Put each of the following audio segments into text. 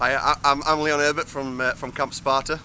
Hi, I, I'm, I'm Leon Herbert from, uh, from Camp Sparta.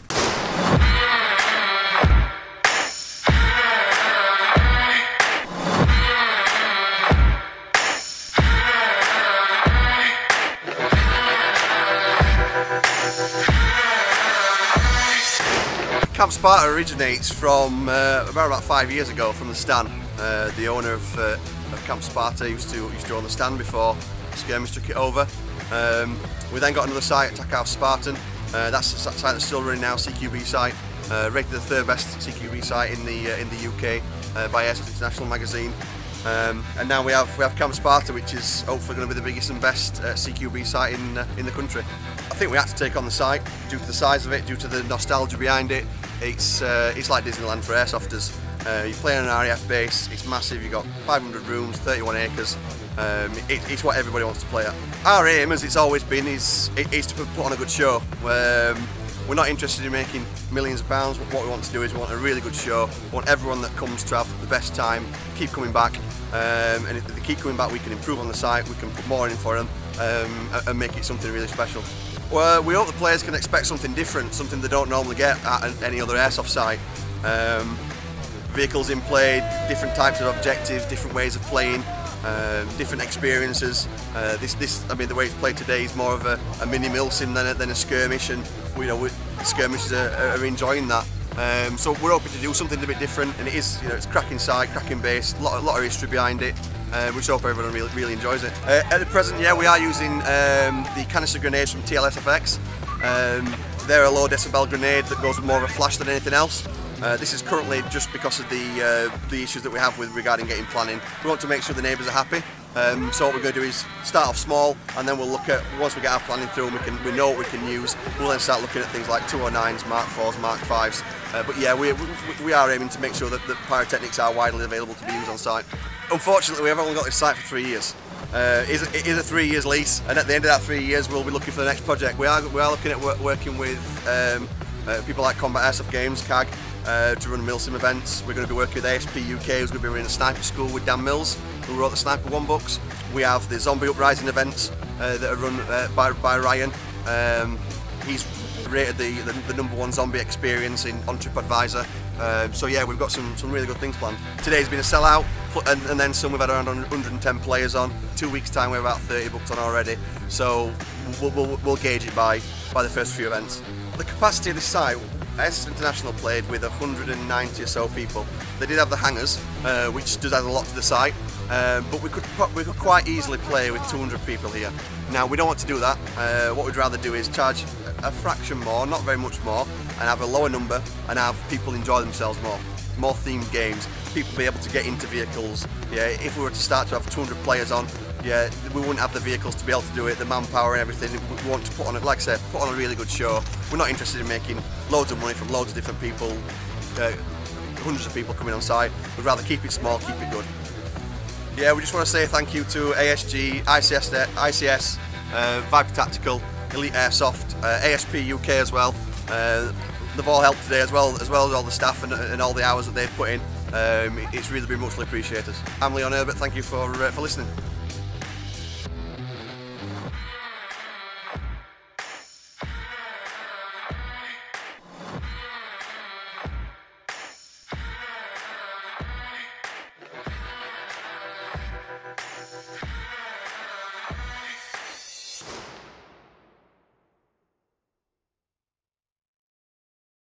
Camp Sparta originates from uh, about about five years ago from the Stan. Uh, the owner of, uh, of Camp Sparta used to used to own the Stan before Skirmish took it over. Um, we then got another site TAC Spartan. Uh, that's a site that's still running now, CQB site, uh, rated the third best CQB site in the uh, in the UK uh, by Airsoft International magazine. Um, and now we have we have Camp Sparta, which is hopefully going to be the biggest and best uh, CQB site in uh, in the country. I think we had to take on the site due to the size of it, due to the nostalgia behind it. It's it's like Disneyland for airsofters. Uh, you play on an RAF base. It's massive. You've got 500 rooms, 31 acres. Um, it, it's what everybody wants to play at. Our aim, as it's always been, is is to put on a good show. Um, we're not interested in making millions of pounds. What we want to do is we want a really good show. We want everyone that comes to have the best time, keep coming back. Um, and if they keep coming back, we can improve on the site, we can put more in for them um, and make it something really special. Well, we hope the players can expect something different, something they don't normally get at any other airsoft site. Um, vehicles in play, different types of objectives, different ways of playing, um, different experiences. Uh, this, this, I mean, the way it's played today is more of a, a mini milsim than a, than a skirmish, and you know, skirmishes are, are enjoying that. Um, so we're hoping to do something a bit different, and it is, you know, it's cracking side, cracking base, a lot, lot of history behind it. Uh, which I hope everyone really, really enjoys it. Uh, at the present, yeah, we are using um, the canister grenades from TLSFX. Um, they're a low decibel grenade that goes with more of a flash than anything else. Uh, this is currently just because of the uh, the issues that we have with regarding getting planning. We want to make sure the neighbours are happy. Um, so what we're going to do is start off small, and then we'll look at once we get our planning through, and we can we know what we can use. We'll then start looking at things like 209s, Mark 4s, Mark 5s. Uh, but yeah, we, we, are aiming to make sure that, the pyrotechnics are widely available to be used on site. Unfortunately, we have only got this site for three years. Uh, it, is a, it is a three years lease, and at the end of that three years, we'll be looking for the next project. We are we are looking at work, working with um, uh, people like Combat Airsoft Games, CAG, uh, to run Milsim events. We're going to be working with ASP UK, who's going to be running a sniper school with Dan Mills, who wrote the Sniper One books. We have the Zombie Uprising events uh, that are run uh, by, by Ryan. Um, he's rated the, the, the, number one zombie experience in on TripAdvisor. Um, so yeah, we've got some, some really good things planned. Today's been a sellout, and, and then some we've had around 110 players on. Two weeks time we have about 30 booked on already. So we'll, we'll, we'll gauge it by, by the first few events. The capacity of this site, S International played with 190 or so people. They did have the hangars, uh, which does add a lot to the site, um, but we could we could quite easily play with 200 people here. Now we don't want to do that. Uh, what we'd rather do is charge a fraction more, not very much more, and have a lower number and have people enjoy themselves more. More themed games, people be able to get into vehicles. Yeah, if we were to start to have 200 players on, yeah, we wouldn't have the vehicles to be able to do it, the manpower and everything. We want to put on it, like I said, put on a really good show. We're not interested in making loads of money from loads of different people, uh, hundreds of people coming on site. We'd rather keep it small, keep it good. Yeah, we just want to say thank you to ASG, ICS, ICS uh, Viper Tactical, Elite Airsoft, uh, ASP UK as well. Uh, they've all helped today as well, as well as all the staff and, and all the hours that they've put in. Um, it's really been muchly appreciated. I'm Leon Herbert, thank you for, uh, for listening.